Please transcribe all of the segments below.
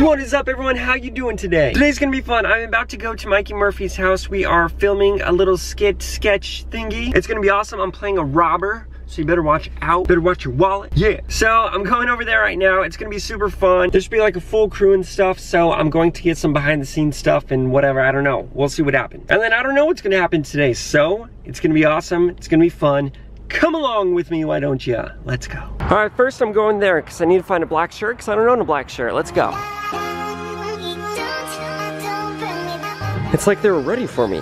What is up everyone? How you doing today? Today's gonna be fun. I'm about to go to Mikey Murphy's house. We are filming a little skit sketch thingy. It's gonna be awesome. I'm playing a robber. So you better watch out. Better watch your wallet. Yeah. So I'm going over there right now. It's gonna be super fun. There should be like a full crew and stuff. So I'm going to get some behind the scenes stuff and whatever. I don't know. We'll see what happens. And then I don't know what's gonna happen today. So it's gonna be awesome. It's gonna be fun. Come along with me, why don't you? Let's go. All right, first I'm going there because I need to find a black shirt because I don't own a black shirt. Let's go. It's like they were ready for me.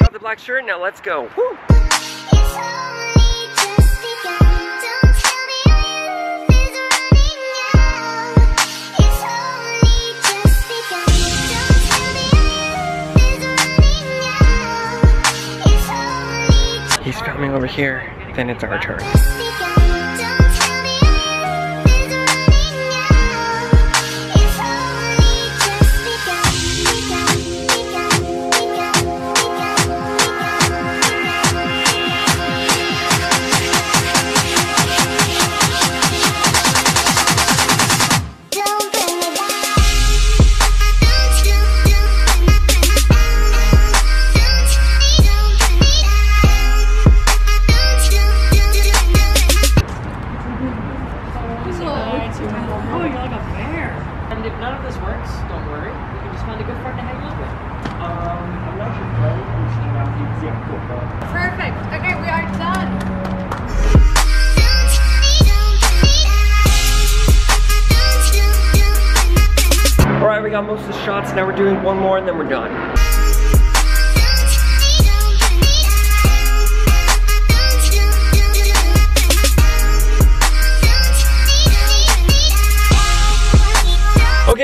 Got the black shirt, now let's go. Woo. He's filming over here, then it's our turn. If none of this works, don't worry. You can just find a good friend to hang out with. Um, I'm not your friend. I'm just hanging out with you. Yeah, cool, cool. Perfect. Okay, we are done. All right, we got most of the shots. Now we're doing one more and then we're done.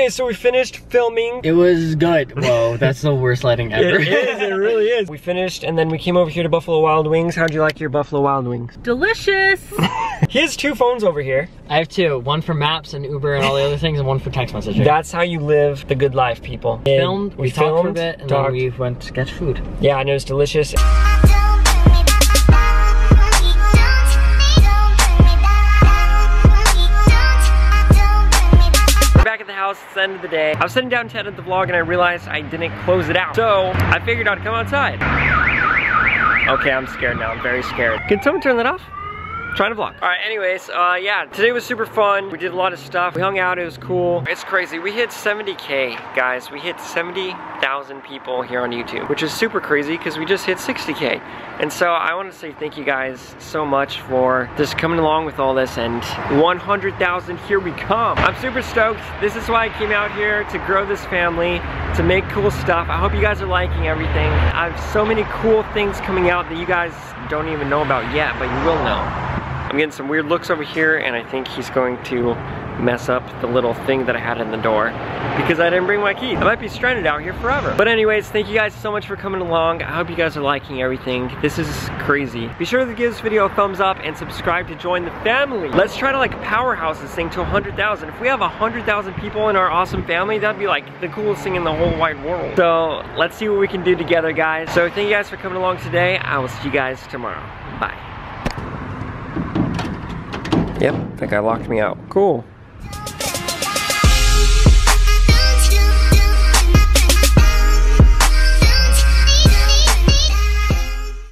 Okay, so we finished filming. It was good. Whoa, that's the worst lighting ever. It is, it really is. We finished and then we came over here to Buffalo Wild Wings. How'd you like your Buffalo Wild Wings? Delicious. He has two phones over here. I have two. One for maps and Uber and all the other things, and one for text messaging. That's how you live the good life, people. And filmed, we, talked for a bit, and talked. then we went to get food. Yeah, and it was delicious. At the house, it's the end of the day. I was sitting down to edit the vlog and I realized I didn't close it out. So, I figured I'd come outside. Okay, I'm scared now, I'm very scared. Can someone turn that off? Trying to vlog. All right, anyways, uh, yeah, today was super fun. We did a lot of stuff. We hung out, it was cool. It's crazy, we hit 70K, guys. We hit 70,000 people here on YouTube, which is super crazy because we just hit 60K. And so I want to say thank you guys so much for just coming along with all this and 100,000, here we come. I'm super stoked. This is why I came out here to grow this family, to make cool stuff. I hope you guys are liking everything. I have so many cool things coming out that you guys don't even know about yet, but you will know. I'm getting some weird looks over here and I think he's going to mess up the little thing that I had in the door because I didn't bring my key. I might be stranded out here forever. But anyways, thank you guys so much for coming along. I hope you guys are liking everything. This is crazy. Be sure to give this video a thumbs up and subscribe to join the family. Let's try to like powerhouse this thing to 100,000. If we have 100,000 people in our awesome family, that'd be like the coolest thing in the whole wide world. So let's see what we can do together, guys. So thank you guys for coming along today. I will see you guys tomorrow. Bye. Yep, that guy locked me out. Cool.